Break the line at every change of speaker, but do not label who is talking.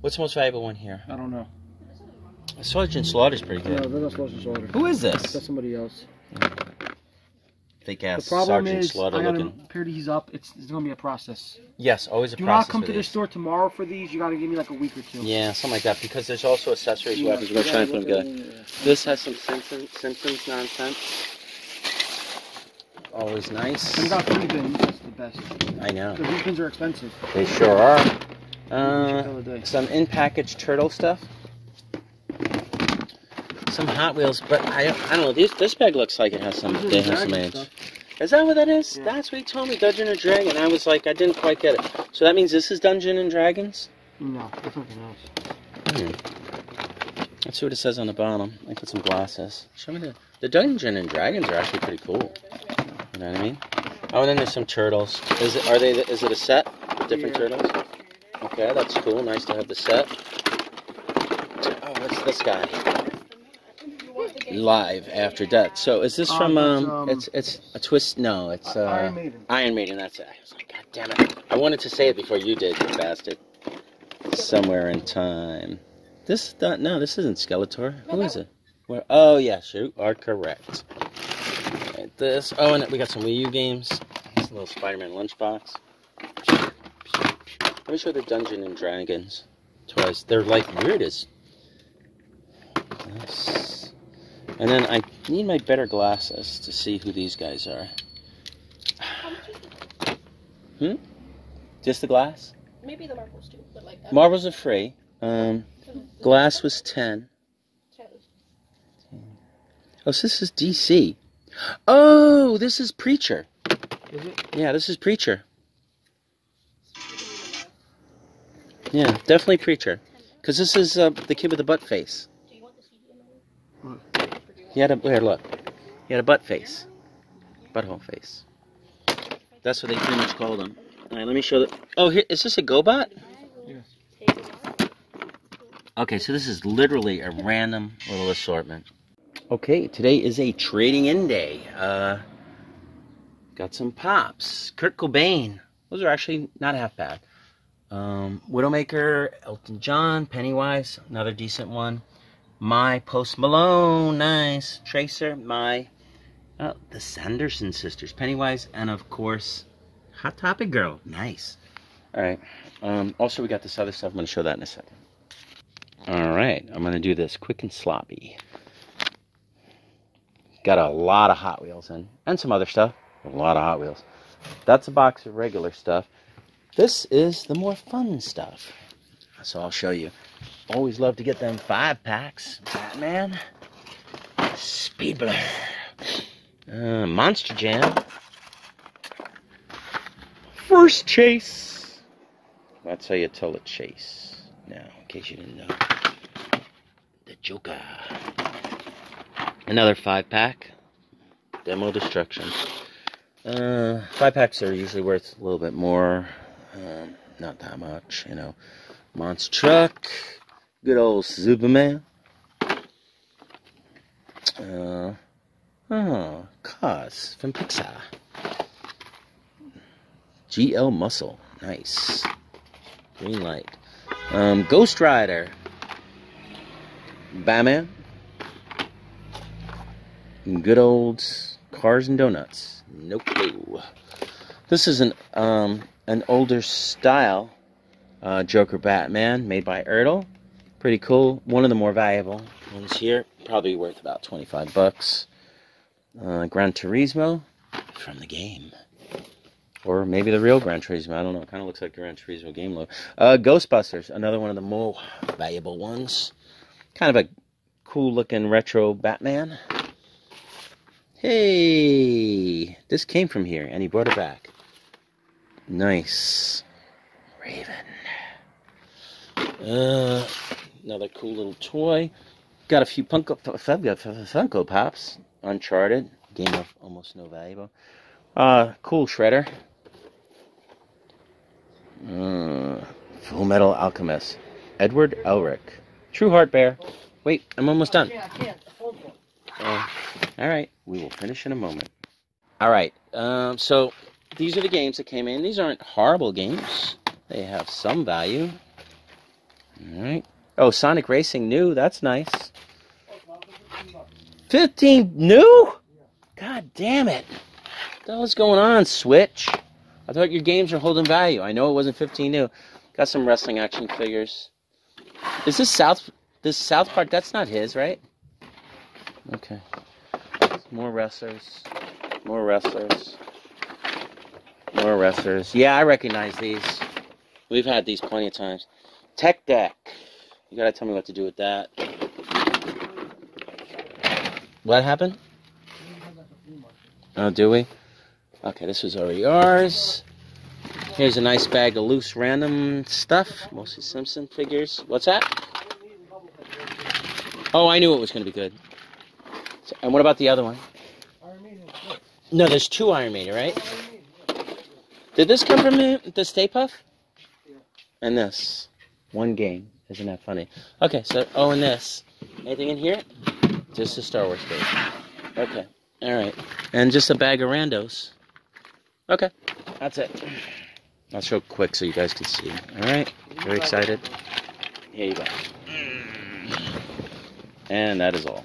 What's the most valuable one here?
I don't know.
Sergeant Slaughter's pretty
No,
good.
they're not supposed to order.
Who is
That's
this?
somebody else.
Fake
The
ass
problem
Sergeant
is,
Slaughter
I got
looking.
him. Apparently he's up. It's, it's gonna be a process.
Yes, always a
Do
process
not come
for
to the
these.
store tomorrow for these. You gotta give me like a week or two.
Yeah, something like that. Because there's also accessories,
Yeah,
weapons. We're gonna try and put them together. This has some Simpsons, Simpsons nonsense. Always nice.
And we got three bins. That's the best.
I know.
Because these bins are expensive.
They sure are. Uh, some in package turtle stuff. Some Hot Wheels, but I, I don't know. This this bag looks like it has some. They have some age.
stuff.
Is that what that is?
Yeah.
That's what he told me, Dungeon and Dragon. I was like, I didn't quite get it. So that means this is Dungeon and Dragons.
No, that's something else.
Hmm. Let's see what it says on the bottom. I put some glasses. Show me the the Dungeon and Dragons are actually pretty cool. You know what I mean? Oh, and then there's some turtles. Is it? Are they? Is it a set different
Yeah.
turtles? Okay, that's cool. Nice to have the set. Oh, what's this guy? Live after death. So is this from? Um,
um,
it's it's a twist. No, it's uh,
Iron Maiden.
Iron Maiden. That's it. I was like, God damn it! I wanted to say it before you did, you bastard. Somewhere in time. This uh, no, this isn't Skeletor. Who is it? Where? Oh yes, you are correct. Right, this. Oh, and we got some Wii U games. This little Spider-Man lunchbox. Let me show the Dungeon and Dragons toys. They're like weird as. Yes. And then I need my better glasses to see who these guys are. Hmm? Just the glass?
Maybe the marbles too, but like that.
Marbles are free. Um, glass was ten. Oh, so this is DC. Oh, this is Preacher.
Is it?
Yeah, this is Preacher. Yeah, definitely Preacher. Because this is uh, the kid with the butt face.
You want the CD in there?
He had a, here, look. He had a butt face. Butthole face. That's what they pretty much called him. All right, let me show the. Oh, here, is this a GoBot? Okay, so this is literally a random little assortment. Okay, today is a trading in day. Uh, got some pops. Kurt Cobain. Those are actually not half bad. Um, Widowmaker, Elton John, Pennywise, another decent one. My Post Malone, nice. Tracer, my. Oh, the Sanderson sisters, Pennywise, and of course, Hot Topic Girl, nice. All right. Um, also, we got this other stuff. I'm going to show that in a second. All right, I'm going to do this quick and sloppy. Got a lot of Hot Wheels in, and some other stuff. A lot of Hot Wheels. That's a box of regular stuff. This is the more fun stuff. So I'll show you. Always love to get them five packs. Batman, Speedbler, uh, Monster Jam, First Chase. That's how you tell a chase. Now, in case you didn't know, the Joker. Another five pack. Demo Destruction. Uh, five packs are usually worth a little bit more. Um, not that much, you know. Monster Truck. Good old Superman. Uh, oh, Cars from Pixar. GL Muscle. Nice. Green light. Um, Ghost Rider. Batman. Good old Cars and Donuts. No clue. This is an um an older style uh, Joker Batman made by Ertl. Pretty cool. One of the more valuable ones here. Probably worth about 25 bucks. Uh, Gran Turismo from the game. Or maybe the real Gran Turismo. I don't know. It kind of looks like Gran Turismo game logo. Uh, Ghostbusters. Another one of the more valuable ones. Kind of a cool looking retro Batman. Hey, this came from here, and he brought it back. Nice. Raven. Uh, another cool little toy. Got a few Funko, Funko Pops. Uncharted. Game of almost no value. Uh, cool Shredder. Uh, Full Metal Alchemist. Edward Elric. True Heart Bear. Wait, I'm almost done. Uh, all right, we will finish in a moment. All right, um, so these are the games that came in. These aren't horrible games. They have some value. All right. Oh, Sonic Racing new. That's nice. 15 new? God damn it. What the hell's going on, Switch? I thought your games were holding value. I know it wasn't 15 new. Got some wrestling action figures. Is this South this South Park? That's not his, right? Okay. More wrestlers. More wrestlers. More wrestlers. Yeah, I recognize these. We've had these plenty of times. Tech deck. You gotta tell me what to do with that. What happened? Oh, do we? Okay, this was already ours. Here's a nice bag of loose random stuff. Mostly Simpson figures. What's that? Oh, I knew it was going to be good. So, and what about the other one? No, there's two Iron Maiden, right? Did this come from the, the Stay Puff? Yeah. And this. One game. Isn't that funny? Okay, so, oh, and this. Anything in here? Just a Star Wars page. Okay, alright. And just a bag of randos. Okay, that's it. I'll show quick so you guys can see. Alright, very excited. Here you go. And that is all.